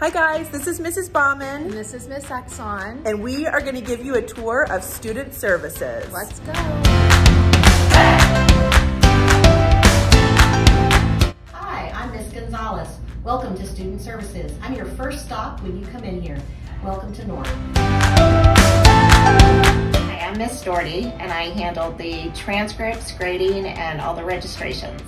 Hi guys, this is Mrs. Bauman. And this is Miss Exxon. And we are gonna give you a tour of Student Services. Let's go. Hi, I'm Miss Gonzalez. Welcome to Student Services. I'm your first stop when you come in here. Welcome to North. Hi, I'm Miss Doherty, and I handle the transcripts, grading, and all the registrations.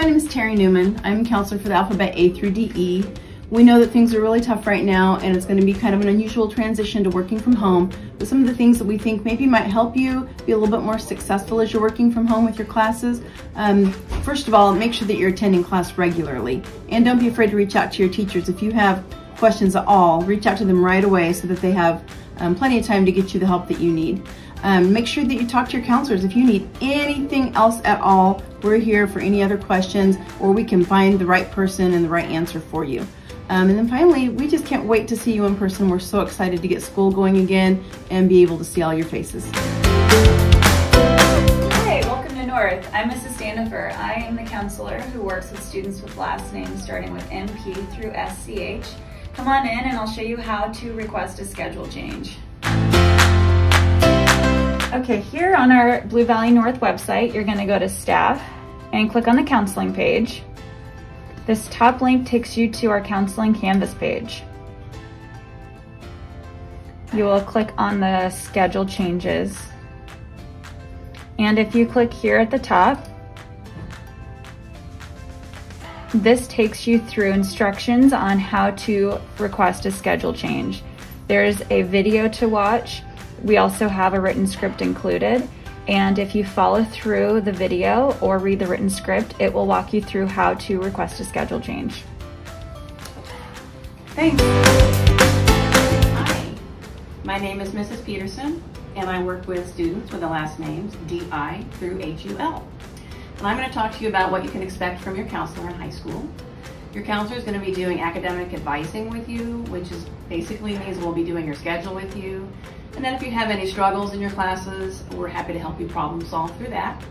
My name is Terry Newman. I'm counselor for the alphabet A through DE. We know that things are really tough right now and it's going to be kind of an unusual transition to working from home, but some of the things that we think maybe might help you be a little bit more successful as you're working from home with your classes. Um, first of all, make sure that you're attending class regularly and don't be afraid to reach out to your teachers. If you have questions at all, reach out to them right away so that they have um, plenty of time to get you the help that you need. Um, make sure that you talk to your counselors. If you need anything else at all, we're here for any other questions or we can find the right person and the right answer for you. Um, and then finally, we just can't wait to see you in person. We're so excited to get school going again and be able to see all your faces. Hi, welcome to North. I'm Mrs. Standifer. I am the counselor who works with students with last names starting with MP through SCH. Come on in and I'll show you how to request a schedule change. Okay, here on our Blue Valley North website, you're gonna go to staff and click on the counseling page. This top link takes you to our counseling canvas page. You will click on the schedule changes. And if you click here at the top, this takes you through instructions on how to request a schedule change. There's a video to watch we also have a written script included. And if you follow through the video or read the written script, it will walk you through how to request a schedule change. Thanks. Hi, my name is Mrs. Peterson and I work with students with the last names DI through HUL. And I'm going to talk to you about what you can expect from your counselor in high school. Your counselor is going to be doing academic advising with you, which is basically means we'll be doing your schedule with you, and then if you have any struggles in your classes, we're happy to help you problem solve through that.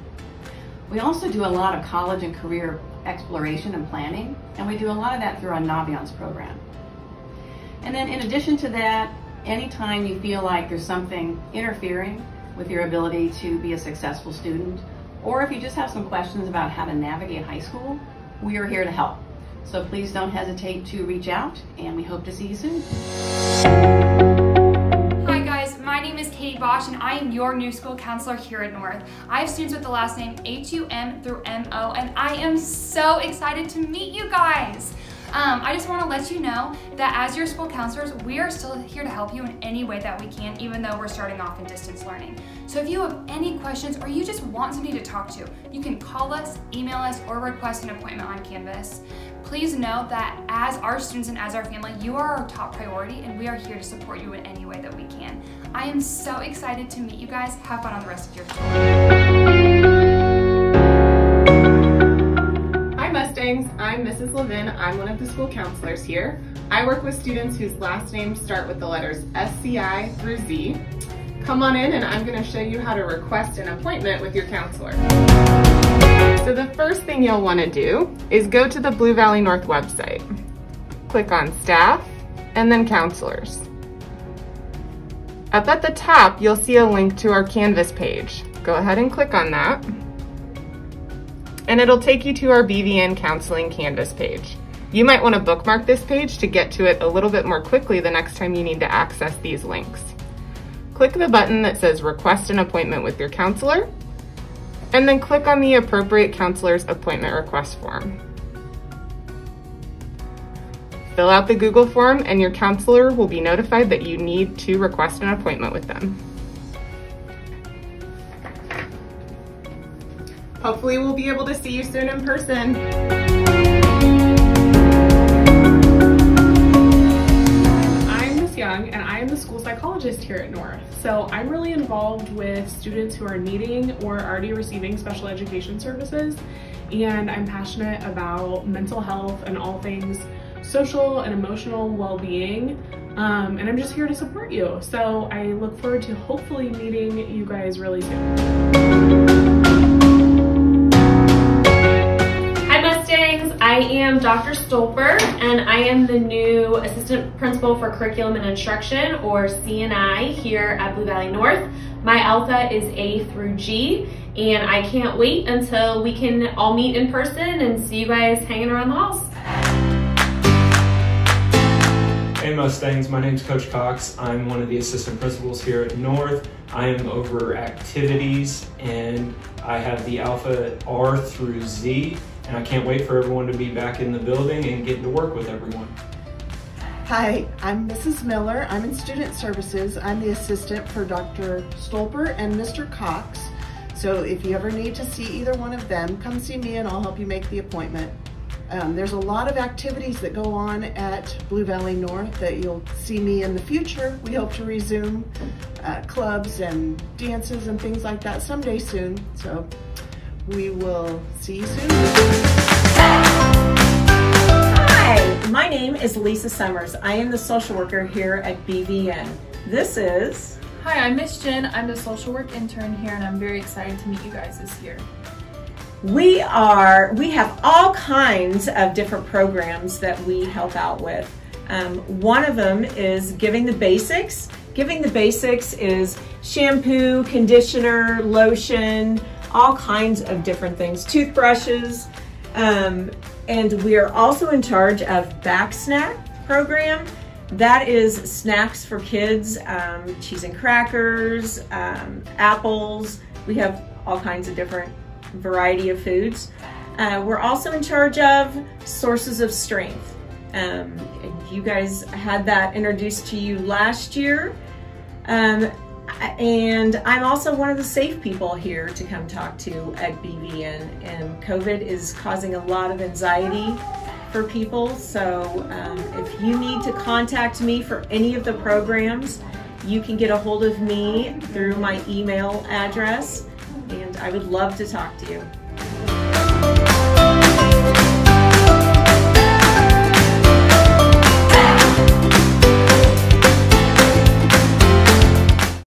We also do a lot of college and career exploration and planning, and we do a lot of that through our Naviance program. And then in addition to that, anytime you feel like there's something interfering with your ability to be a successful student, or if you just have some questions about how to navigate high school, we are here to help. So please don't hesitate to reach out, and we hope to see you soon. Catie Bosch and I am your new school counselor here at North. I have students with the last name H-U-M through M-O and I am so excited to meet you guys. Um, I just want to let you know that as your school counselors, we are still here to help you in any way that we can, even though we're starting off in distance learning. So if you have any questions or you just want somebody to talk to, you can call us, email us, or request an appointment on Canvas. Please know that as our students and as our family, you are our top priority and we are here to support you in any way that we can. I am so excited to meet you guys. Have fun on the rest of your tour. Hi Mustangs, I'm Mrs. Levin. I'm one of the school counselors here. I work with students whose last names start with the letters SCI through Z. Come on in and I'm going to show you how to request an appointment with your counselor. So the first thing you'll want to do is go to the Blue Valley North website. Click on staff and then counselors. Up at the top, you'll see a link to our Canvas page. Go ahead and click on that. And it'll take you to our BVN Counseling Canvas page. You might want to bookmark this page to get to it a little bit more quickly the next time you need to access these links. Click the button that says request an appointment with your counselor and then click on the appropriate counselor's appointment request form. Fill out the Google form and your counselor will be notified that you need to request an appointment with them. Hopefully we'll be able to see you soon in person. Young and I am the school psychologist here at North. So I'm really involved with students who are needing or already receiving special education services and I'm passionate about mental health and all things social and emotional well-being um, and I'm just here to support you. So I look forward to hopefully meeting you guys really soon. Dr. Stolper, and I am the new Assistant Principal for Curriculum and Instruction, or CNI, here at Blue Valley North. My alpha is A through G, and I can't wait until we can all meet in person and see you guys hanging around the halls. Hey Mustangs, my name is Coach Cox. I'm one of the assistant principals here at North. I am over activities and I have the Alpha R through Z and I can't wait for everyone to be back in the building and getting to work with everyone. Hi, I'm Mrs. Miller. I'm in Student Services. I'm the assistant for Dr. Stolper and Mr. Cox. So if you ever need to see either one of them, come see me and I'll help you make the appointment. Um, there's a lot of activities that go on at Blue Valley North that you'll see me in the future. We hope to resume uh, clubs and dances and things like that someday soon. So we will see you soon. Hi, my name is Lisa Summers. I am the social worker here at BVN. This is... Hi, I'm Miss Jen. I'm the social work intern here and I'm very excited to meet you guys this year. We are, we have all kinds of different programs that we help out with. Um, one of them is Giving the Basics. Giving the Basics is shampoo, conditioner, lotion, all kinds of different things, toothbrushes. Um, and we are also in charge of Back Snack program. That is snacks for kids, um, cheese and crackers, um, apples. We have all kinds of different variety of foods. Uh, we're also in charge of sources of strength. Um, you guys had that introduced to you last year. And I'm also one of the safe people here to come talk to at BVN. And COVID is causing a lot of anxiety for people. So um, if you need to contact me for any of the programs, you can get a hold of me through my email address and I would love to talk to you.